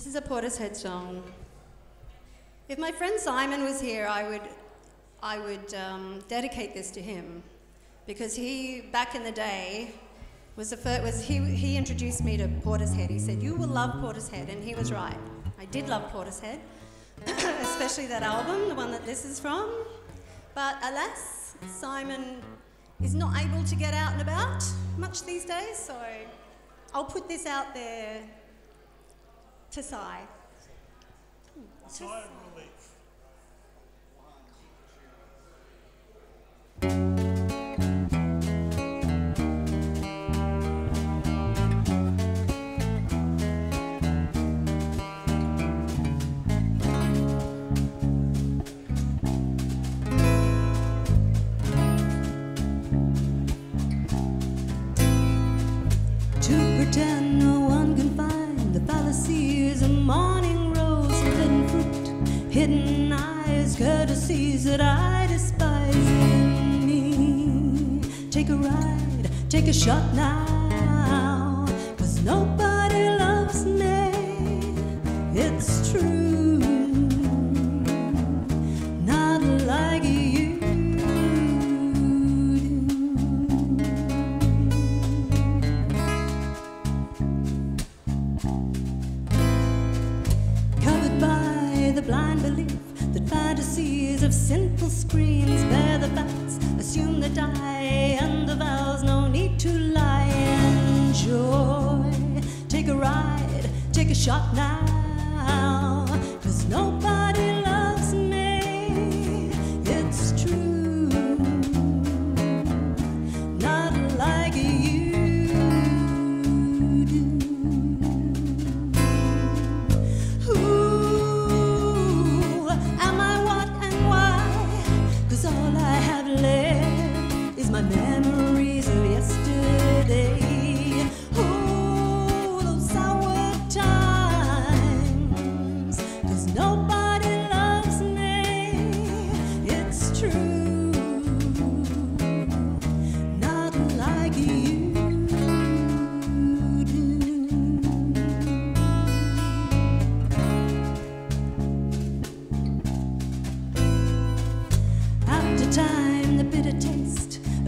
This is a Portishead song. If my friend Simon was here, I would, I would um, dedicate this to him because he, back in the day, was the first, was he, he introduced me to Portishead. He said, "You will love Portishead," and he was right. I did love Portishead, especially that album, the one that this is from. But alas, Simon is not able to get out and about much these days, so I'll put this out there to sigh. Sigh of relief. To pretend hidden eyes, courtesies that I despise in me. Take a ride, take a shot now, cause nobody the blind belief that fantasies of sinful screens bear the facts, assume the die, and the vows no need to lie. Enjoy, take a ride, take a shot now,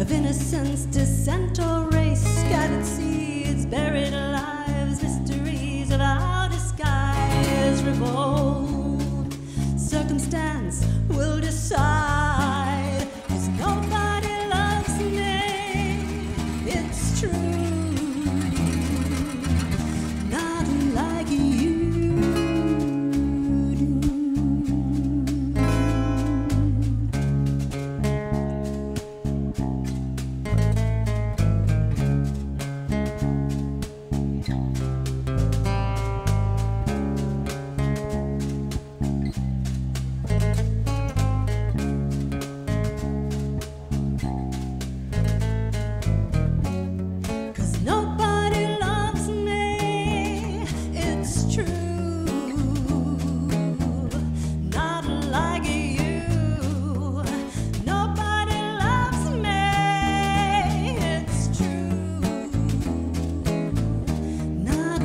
of innocence, descent or race, scattered seeds, buried